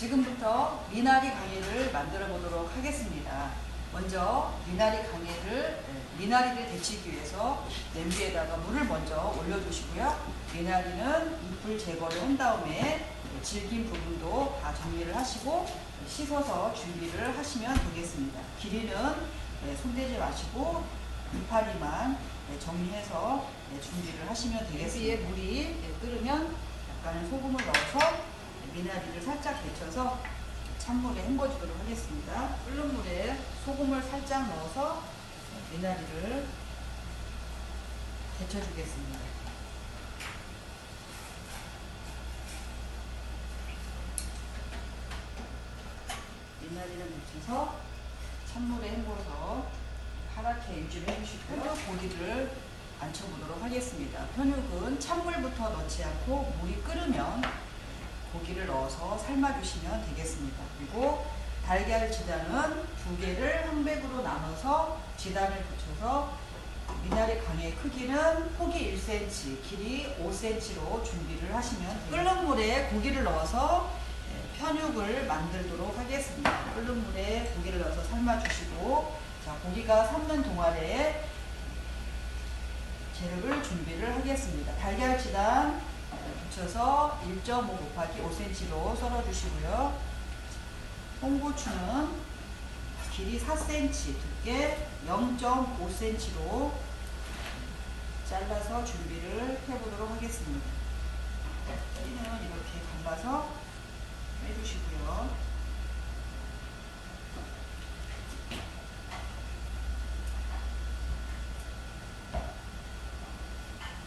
지금부터 미나리 강의를 만들어 보도록 하겠습니다. 먼저 미나리 강의를 미나리를 데치기 위해서 냄비에다가 물을 먼저 올려주시고요. 미나리는 잎을 제거를 한 다음에 질긴 부분도 다 정리를 하시고 씻어서 준비를 하시면 되겠습니다. 길이는 네, 손대지 마시고 이파리만 네, 정리해서 네, 준비를 하시면 되겠습니다. 냄비에 물이 끓으면 약간의 소금을 넣어서 미나리를 살짝 데쳐서 찬물에 헹궈주도록 하겠습니다. 끓는 물에 소금을 살짝 넣어서 미나리를 데쳐주겠습니다. 미나리를 데쳐서 찬물에 헹궈서 파랗게 유지를 해주시고요. 고기를 앉혀보도록 하겠습니다. 편육은 찬물부터 넣지 않고 물이 끓으면 고기를 넣어서 삶아주시면 되겠습니다. 그리고 달걀 지단은 두 개를 한 백으로 나눠서 지단을 붙여서 미나리 강의 크기는 폭이 1cm, 길이 5cm로 준비를 하시면. 끓는 물에 고기를 넣어서 예, 편육을 만들도록 하겠습니다. 끓는 물에 고기를 넣어서 삶아주시고 자 고기가 삶는 동안에 재료를 준비를 하겠습니다. 달걀 지단 붙여서 1.5 곱하기 5cm로 썰어주시고요. 홍고추는 길이 4cm, 두께 0.5cm로 잘라서 준비를 해보도록 하겠습니다. 뿌리는 이렇게 갈라서 빼주시고요.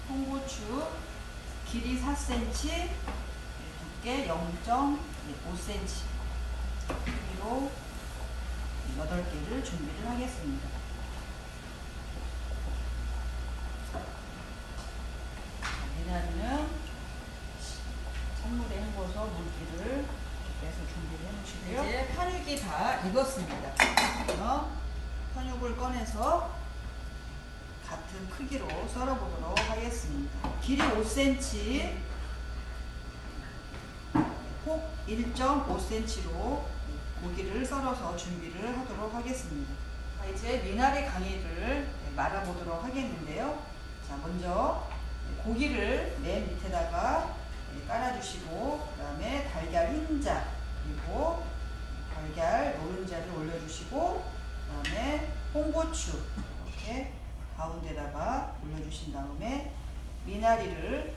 홍고추 길이 4cm, 두께 0.5cm 크기로 8개를 준비를 하겠습니다. 미나리는 찬물에 헹궈서 물기를 빼서 준비를 해놓으시고요. 이제 편육이 다 익었습니다. 편육을 꺼내서 같은 크기로 썰어보도록 하겠습니다. 길이 5cm, 폭 1.5cm로 고기를 썰어서 준비를 하도록 하겠습니다. 자, 이제 미나리 강의를 말아보도록 하겠는데요. 자, 먼저 고기를 맨 밑에다가 깔아주시고, 그 다음에 달걀 흰자, 그리고 달걀 노른자를 올려주시고, 그 다음에 홍고추, 이렇게 가운데다가 올려주신 다음에 미나리를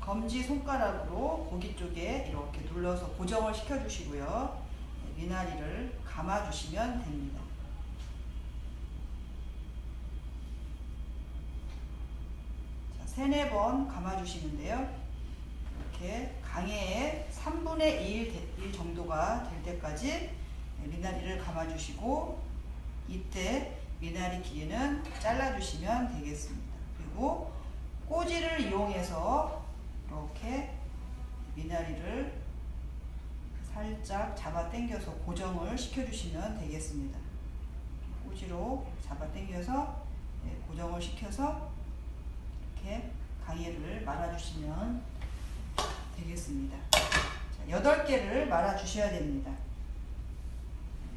검지 손가락으로 고기 쪽에 이렇게 눌러서 고정을 시켜주시고요. 미나리를 감아주시면 됩니다. 자, 세네 번 감아주시는데요. 이렇게 강해에 3분의 1, 1 정도가 될 때까지 미나리를 감아주시고 이때 미나리 길이는 잘라주시면 되겠습니다. 그리고 꼬지를 이용해서 이렇게 미나리를 살짝 잡아 당겨서 고정을 시켜주시면 되겠습니다. 꼬지로 잡아 당겨서 네, 고정을 시켜서 이렇게 강의를 말아주시면 되겠습니다. 자, 8개를 말아 주셔야 됩니다.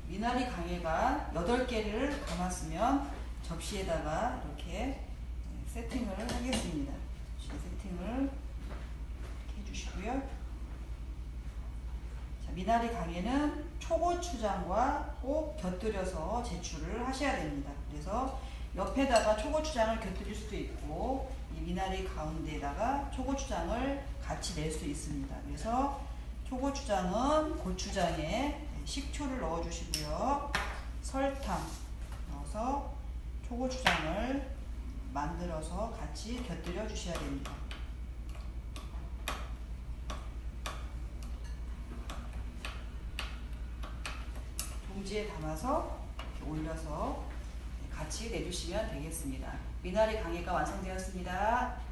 미나리 강해가 8개를 감았으면 접시에다가 이렇게 세팅을 하겠습니다. 세팅을 해주시고요. 자, 미나리 강에는 초고추장과 꼭 곁들여서 제출을 하셔야 됩니다. 그래서 옆에다가 초고추장을 곁들일 수도 있고 이 미나리 가운데에다가 초고추장을 같이 낼 수 있습니다. 그래서 초고추장은 고추장에 식초를 넣어주시고요. 설탕 넣어서 초고추장을 만들어서 같이 곁들여 주셔야 됩니다. 봉지에 담아서 올려서 같이 내주시면 되겠습니다. 미나리 강의가 완성되었습니다.